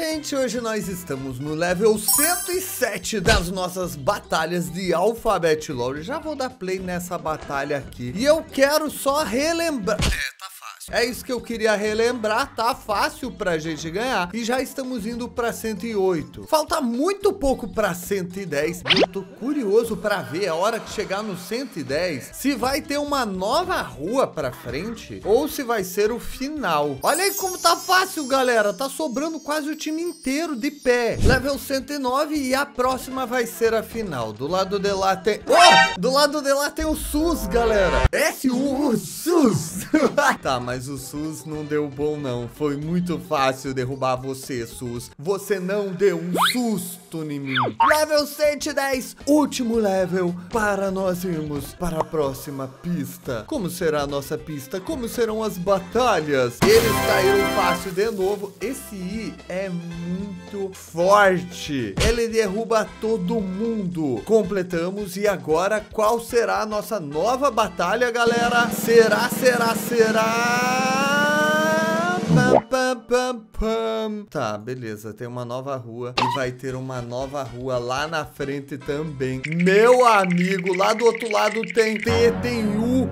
gente, hoje nós estamos no level 107 das nossas batalhas de Alphabet Lore. Já vou dar play nessa batalha aqui. E eu quero só relembrar... É, tá. É isso que eu queria relembrar, tá fácil pra gente ganhar. E já estamos indo pra 108. Falta muito pouco pra 110. Eu tô curioso pra ver a hora que chegar no 110, se vai ter uma nova rua pra frente ou se vai ser o final. Olha aí como tá fácil, galera. Tá sobrando quase o time inteiro de pé. Level 109 e a próxima vai ser a final. Do lado de lá tem... Oh! Do lado de lá tem o SUS, galera. Esse o SUS. tá, mas o SUS não deu bom não. Foi muito fácil derrubar você, SUS. Você não deu um susto em mim. Level 110, último level para nós irmos para a próxima pista. Como será a nossa pista? Como serão as batalhas? Eles caíram fácil de novo. Esse I é muito forte. Ele derruba todo mundo. Completamos e agora qual será a nossa nova batalha, galera? Será, será, será? Pam, pam, pam, pam. Tá, beleza. Tem uma nova rua e vai ter uma nova rua lá na frente também. Meu amigo, lá do outro lado tem T, tem U.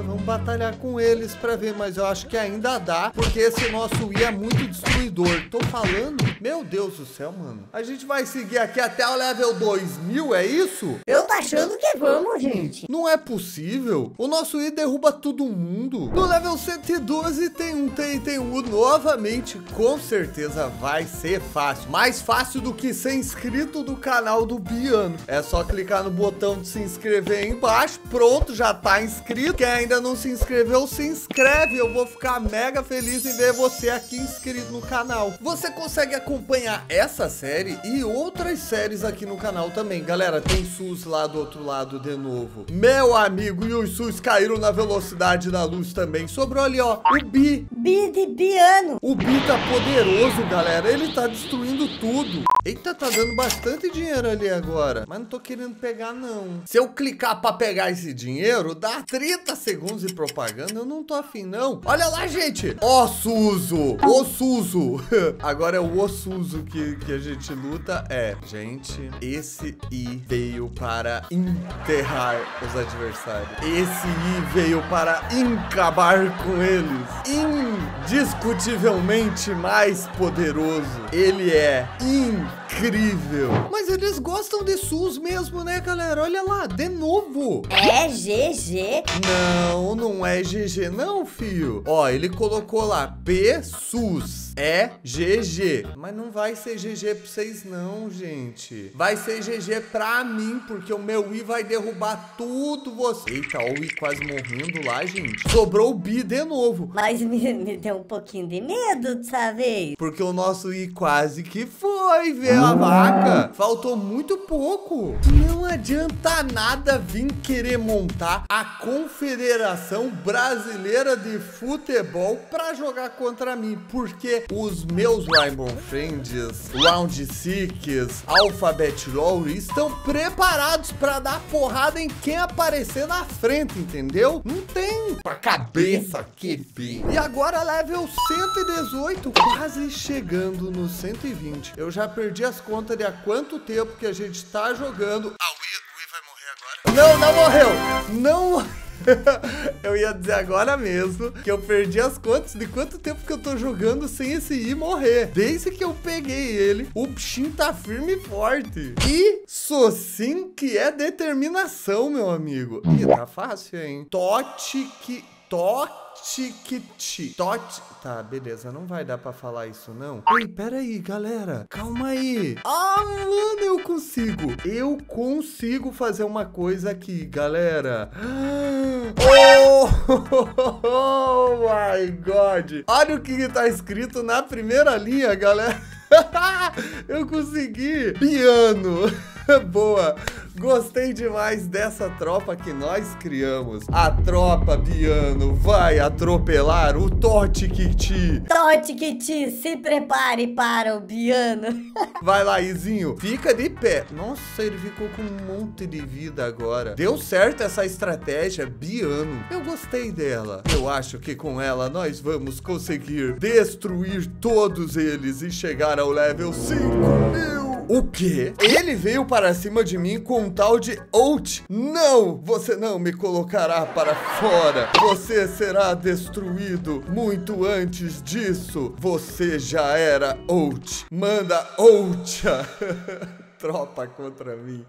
Beleza, vamos batalhar com eles pra ver, mas eu acho que ainda dá, porque esse nosso I é muito destruidor. Tô falando? Meu Deus do céu, mano. A gente vai seguir aqui até o level 2000, é isso? Eu tô achando que vamos, gente. Não é possível. O nosso I derruba todo mundo. No level 112 tem um T e tem um U novamente. Com certeza vai ser fácil. Mais fácil do que ser inscrito do canal do Biano. É só clicar no botão de se inscrever aí embaixo. Pronto, já tá inscrito. Quem ainda não se inscreveu, se inscreve. Eu vou ficar mega feliz em ver você aqui inscrito no canal. Você consegue acompanhar essa série e outras séries aqui no canal também. Galera, tem SUS lá do outro lado de novo. Meu amigo, e os SUS caíram na velocidade da luz também. Sobrou ali, ó, o Bi. Bi de Biano. O Bi tá poderoso, galera. Ele tá destruindo tudo. Eita, tá dando bastante dinheiro ali agora. Mas não tô querendo pegar, não. Se eu clicar pra pegar esse dinheiro, dá 30 segundos de propaganda. Eu não tô afim, não. Olha lá, gente. Ó, Suzo. O Suzo. Agora é o Ossuzo que, que a gente luta. É, gente, esse I veio para enterrar os adversários. Esse I veio para acabar com eles. Indiscutivelmente mais poderoso. Ele é incrível. Mas eles gostam de SUS mesmo, né, galera? Olha lá, de novo. É GG. Não, não é GG não, fio. Ó, ele colocou lá P SUS. É GG. Mas não vai ser GG pra vocês não, gente. Vai ser GG pra mim, porque o meu I vai derrubar tudo você. Eita, ó, o I quase morrendo lá, gente. Sobrou o Bi de novo. Mas me, me deu um pouquinho de medo dessa vez. Porque o nosso I quase que foi, ver a vaca. Faltou muito pouco. Não adianta nada vir querer montar a Confederação Brasileira de Futebol pra jogar contra mim. Porque os meus Rainbow Friends, Round Six, Alphabet Lore estão preparados pra dar porrada em quem aparecer na frente, entendeu? Não tem pra cabeça que B. E agora level 118, quase chegando no 120. Eu já perdi as contas de há quanto tempo que a gente tá jogando. Ah, o I, o I vai morrer agora? Não, não morreu! Não eu ia dizer agora mesmo que eu perdi as contas de quanto tempo que eu tô jogando sem esse I morrer. Desde que eu peguei ele, o bichinho tá firme e forte. E sou sim que é determinação, meu amigo. Ih, tá fácil, hein? Tote que... Totikiti. Tot... Tá, beleza. Não vai dar pra falar isso, não. Ei, pera aí, galera. Calma aí. Ah, mano, eu consigo. Eu consigo fazer uma coisa aqui, galera. Oh, oh my God. Olha o que tá escrito na primeira linha, galera. eu consegui. Piano. Boa. Gostei demais dessa tropa que nós criamos. A tropa Biano vai atropelar o. Totti Kitty, se prepare para o Biano. Vai lá, Izinho. Fica de pé. Nossa, ele ficou com um monte de vida agora. Deu certo essa estratégia, Biano. Eu gostei dela. Eu acho que com ela nós vamos conseguir destruir todos eles e chegar ao level 5 mil. O quê? Ele veio para cima de mim com um tal de Out. Não, você não me colocará para fora. Você será destruído muito antes disso. Você já era Out. Manda Out. tropa contra mim.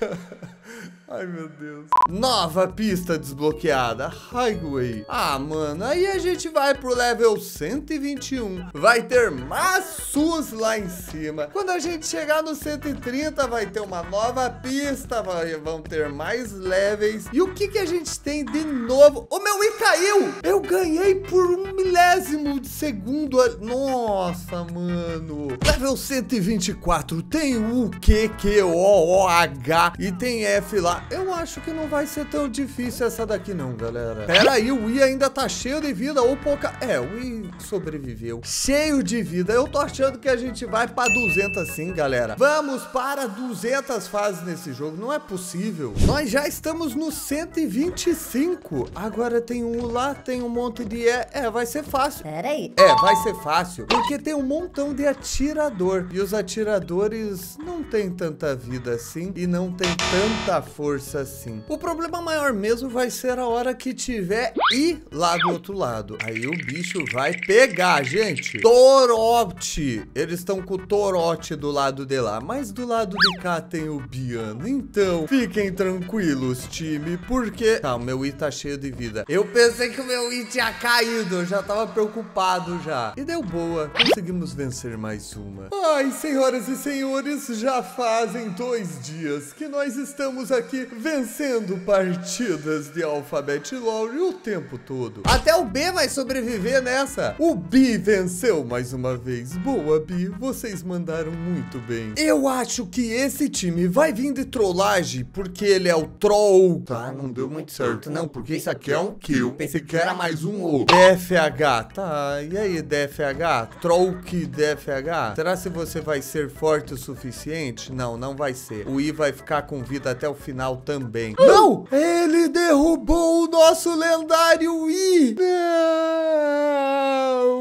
Ai, meu Deus. Nova pista desbloqueada, Highway. Ah, mano, aí a gente vai pro level 121. Vai ter maçus lá em cima. Quando a gente chegar no 130, vai ter uma nova pista, vai, vão ter mais levels. E o que que a gente tem de novo? O meu I caiu! Eu ganhei por um milésimo de segundo. Nossa, mano. Level 124 tem o Q, Q, O, O, H e tem F lá. Eu acho que não vai ser tão difícil essa daqui não, galera. Pera aí, o I ainda tá cheio de vida ou pouca... É, o I sobreviveu. Cheio de vida. Eu tô achando que a gente vai pra 200 sim, galera. Vamos para 200 fases nesse jogo. Não é possível. Nós já estamos no 125. Agora tem um lá, tem um monte de E. É, vai ser fácil. Pera aí. É, vai ser fácil, porque tem um montão de atirador. E os atiradores não têm tanta vida assim e não tem tanta força assim. O problema maior mesmo vai ser a hora que tiver I lá do outro lado. Aí o bicho vai pegar, gente. Torote. Eles estão com o Torote do lado de lá, mas do lado de cá tem o Biano. Então, fiquem tranquilos, time, porque... Tá, o meu I tá cheio de vida. Eu pensei que o meu I tinha caído, eu já tava preocupado já. E deu boa, conseguimos vencer mais uma. Ai, senhoras e senhores, já fazem dois dias que nós estamos aqui vencendo partidas de Alphabet Lore o tempo todo. Até o B vai sobreviver nessa. O Bi venceu mais uma vez. Boa, Bi, vocês mandaram muito bem. Eu acho que esse time vai vir de trollagem porque ele é o troll. Tá, não deu muito certo, não, porque isso aqui é um kill. Pensei que era mais um O. DFH, tá, e aí DFH? Troll que DFH? Será se você vai ser forte o suficiente? Não, não vai ser. O I vai ficar com vida até o final também. Não! Ele derrubou o nosso lendário I! Não!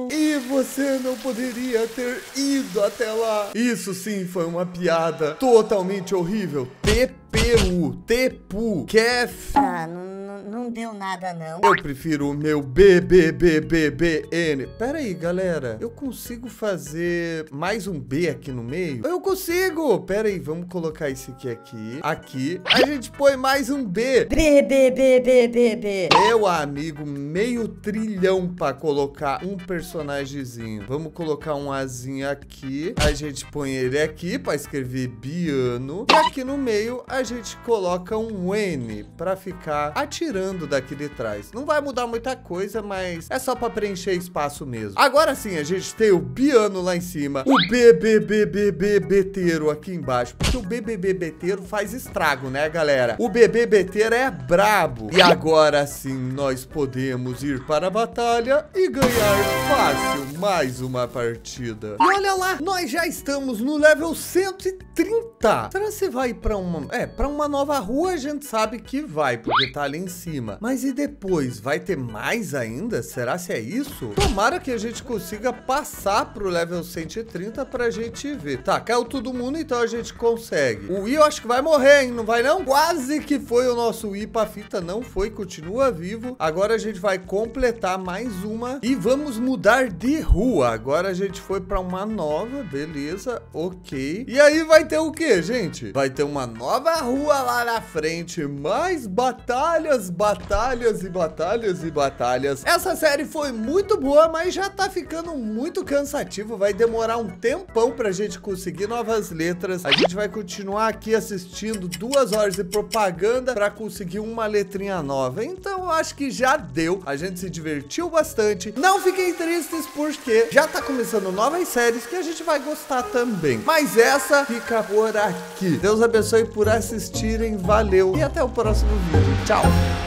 E você não poderia ter ido até lá. Isso sim foi uma piada totalmente horrível. TPU, Tepu, Kef. Ah, não, não, não deu nada não. Eu prefiro o meu BBBBBN. Pera aí, galera. Eu consigo fazer mais um B aqui no meio? Eu consigo! Pera aí, vamos colocar esse aqui aqui. Aqui. A gente põe mais um B. B, B, B, B, B, B. Meu amigo, meio trilhão pra colocar um personagemzinho. Vamos colocar um Azinho aqui. A gente põe ele aqui pra escrever Biano. E aqui no meio a gente coloca um N pra ficar atirando daqui de trás. Não vai mudar muita coisa, mas é só pra preencher espaço mesmo. Agora sim, a gente tem o Biano lá em cima, o BBBBBBteiro aqui embaixo, porque o BBBBteiro faz estrago, né, galera? O BBBteiro é brabo. E agora sim, nós podemos ir para a batalha e ganhar fácil mais uma partida. E olha lá, nós já estamos no level 130. Será que você vai para uma... É, para uma nova rua a gente sabe que vai, porque tá ali em cima. Mas e depois? Vai ter mais ainda? Será se é isso? Tomara que a gente consiga passar pro level 130 pra gente ver. Tá, caiu todo mundo, então a gente consegue. O I eu acho que vai morrer, hein? Não vai não? Quase que foi o nosso I pra fita, não foi, continua vivo. Agora a gente vai completar mais uma e vamos mudar de rua. Agora a gente foi pra uma nova, beleza, ok. E aí vai ter o que, gente? Vai ter uma nova rua lá na frente, mais batalhas várias batalhas e batalhas e batalhas. Essa série foi muito boa, mas já tá ficando muito cansativo. Vai demorar um tempão pra gente conseguir novas letras. A gente vai continuar aqui assistindo duas horas de propaganda pra conseguir uma letrinha nova. Então eu acho que já deu. A gente se divertiu bastante. Não fiquem tristes porque já tá começando novas séries que a gente vai gostar também. Mas essa fica por aqui. Deus abençoe por assistirem. Valeu e até o próximo vídeo. Tchau!